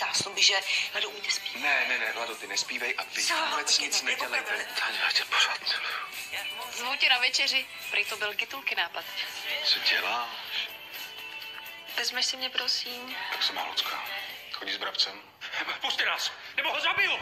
zásluby, že Lado umíte zpívat. Ne, ne, ne, Lado, ty nespívej a vy Co? vůbec nic jako nedělejte. tě pořád. Zvu tě na večeři. Prý to byl Gitulky nápad. Co děláš? Vezmeš si mě, prosím? Tak se má Lucka. Chodí s brabcem. Pusti nás, nebo ho zabiju!